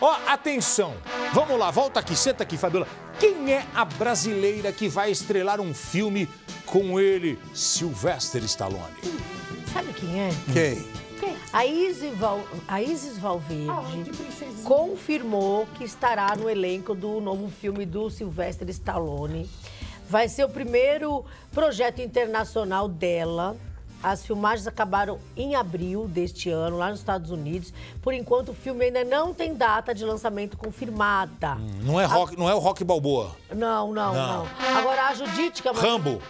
Ó, atenção. Vamos lá, volta aqui, senta aqui, Fabiola. Quem é a brasileira que vai estrelar um filme com ele, Sylvester Stallone? Sabe quem é? Quem? A Isis, Val... a Isis Valverde confirmou que estará no elenco do novo filme do Sylvester Stallone. Vai ser o primeiro projeto internacional dela. As filmagens acabaram em abril deste ano, lá nos Estados Unidos. Por enquanto, o filme ainda não tem data de lançamento confirmada. Não é, rock, não é o Rock Balboa. Não, não, Não. não. Agora, a Judite... Que é uma- Rambo.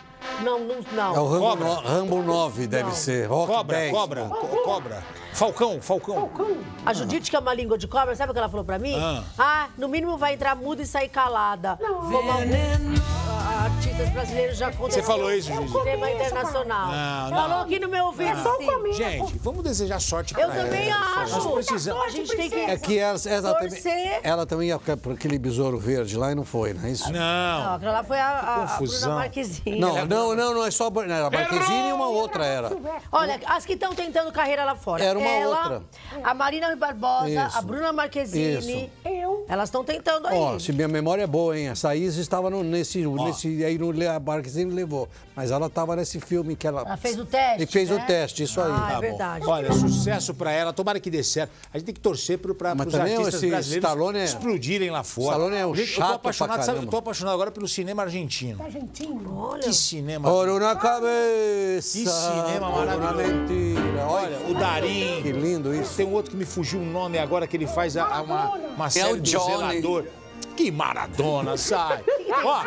Não, não, não. É o Rambo, Cobra. no, Rambo 9, deve Não. ser. Rock Cobra, 10. cobra, co- cobra. Falcão, Falcão. A Judite, que é uma língua de cobra, sabe o que ela falou pra mim? Ah. Ah, no mínimo vai entrar muda e sair calada. Como alguns ah, artistas brasileiros já aconteceu. Você falou isso, Gigi? no cinema internacional. Não, não. Falou aqui no meu ouvido, sim. Gente, vamos desejar sorte pra Eu também ela. acho. Nós precisamos. A gente tem que... É que ela, ela, também, Torcer. ela também ia por aquele besouro verde lá e não foi, não é isso? Não, Não. aquela lá foi a, a, a confusão. Bruna Marquezine. Não, não, não, não é só a era a Marquezine e uma outra era. Olha, as que estão tentando carreira lá fora. Era uma Ela, outra. A Marina Rui Barbosa, Isso. a Bruna Marquezine. Eu. Elas estão tentando aí. Ó, se minha memória é boa, hein? Essa Isa estava no, nesse, nesse. Aí no, a Marquezine levou. Mas ela estava nesse filme que ela. Ela fez o teste, E fez né? o teste, isso aí. Ah, é Tá bom. verdade. Olha, sucesso pra ela. Tomara que dê certo. A gente tem que torcer pro, pra, Mas pros também artistas esse brasileiros Stallone é- explodirem lá fora. Stallone é um Gente, eu chato tô apaixonado, pra sabe? Eu tô apaixonado agora pelo cinema argentino. Argentino. Olha, Que cinema. Ouro na cabeça. Que cinema ouro na maravilhoso. Mentira. Olha, o Darim. Que lindo isso. Tem um outro que me fugiu o nome agora, que ele faz a, a- uma, uma série o do Johnny. zelador. Que Maradona, sai. Ó?